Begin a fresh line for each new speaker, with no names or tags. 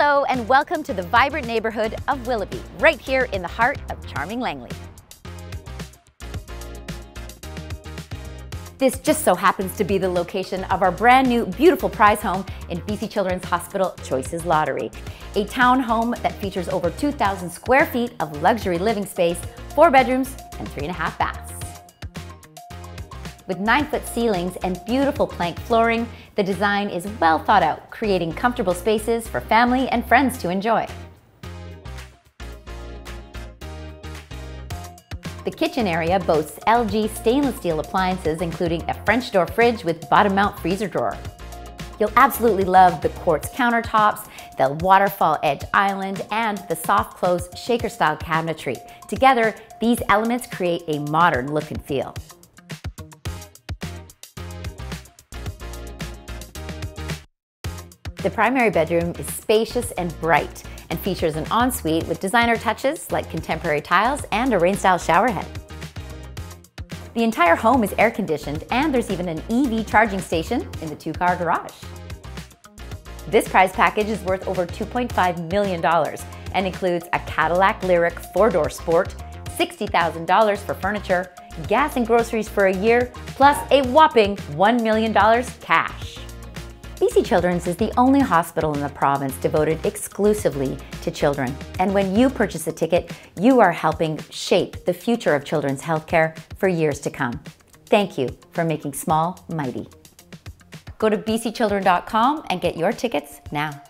Hello and welcome to the vibrant neighborhood of Willoughby, right here in the heart of charming Langley. This just so happens to be the location of our brand new beautiful prize home in BC Children's Hospital Choices Lottery. A town home that features over 2,000 square feet of luxury living space, four bedrooms and three and a half baths. With nine foot ceilings and beautiful plank flooring, the design is well thought out, creating comfortable spaces for family and friends to enjoy. The kitchen area boasts LG stainless steel appliances, including a French door fridge with bottom mount freezer drawer. You'll absolutely love the quartz countertops, the waterfall edge island, and the soft close shaker style cabinetry. Together, these elements create a modern look and feel. The primary bedroom is spacious and bright and features an ensuite with designer touches like contemporary tiles and a rain-style shower head. The entire home is air conditioned and there's even an EV charging station in the two-car garage. This prize package is worth over $2.5 million and includes a Cadillac Lyriq four-door sport, $60,000 for furniture, gas and groceries for a year, plus a whopping $1 million cash. BC Children's is the only hospital in the province devoted exclusively to children. And when you purchase a ticket, you are helping shape the future of children's healthcare for years to come. Thank you for making small mighty. Go to bcchildren.com and get your tickets now.